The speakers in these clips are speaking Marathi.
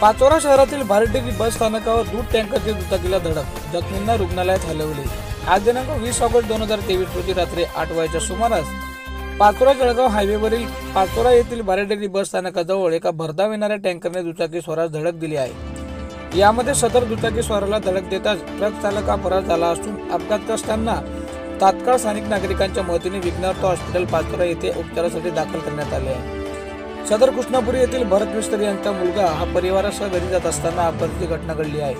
पाचोरा शहरातील भारडेरी बस स्थानकावर दूध टँकरची दुचाकीला धडक जखमींना रुग्णालयात हलवले. आज दिनांक वीस ऑगस्ट दोन हजार तेवीस रोजी रात्री आठ वाजेच्या सुमारास पाचोरा जळगाव हायवेवरील पाचोरा येथील भारडेरी बस स्थानकाजवळ एका भरधाव येणाऱ्या टँकरने दुचाकी स्वरास धडक दिली आहे. यामध्ये सदर दुचाकी स्वाराला धडक देताच ट्रक चालक हा फरार झाला असून अपघातग्रस्तांना तात्काळ स्थानिक नागरिकांच्या मदतीने विघ्नार्थ हॉस्पिटल पाचोरा येथे उपचारासाठी दाखल करण्यात आले आहे. सदर कृष्णापुरी येथील भरत मिस्त्री यांचा मुलगा हा परिवारासह घरी जात असताना अपघाताची घटना घडली आहे.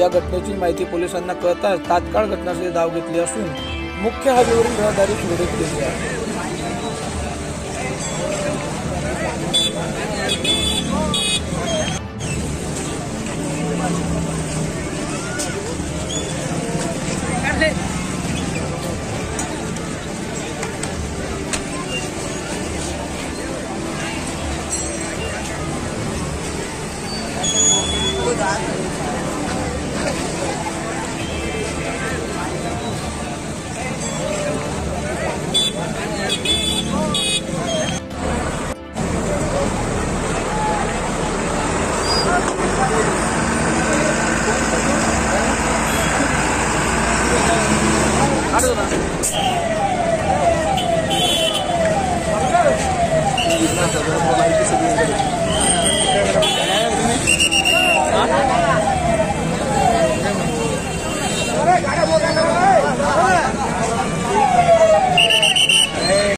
या घटनेची माहिती पोलिसांना कळताच तात्काळ घटनास्थळी धाव घेतली असून मुख्य हायवेवरील रहदारी सुरळीत केली आहे. りがとうございますあれあれもう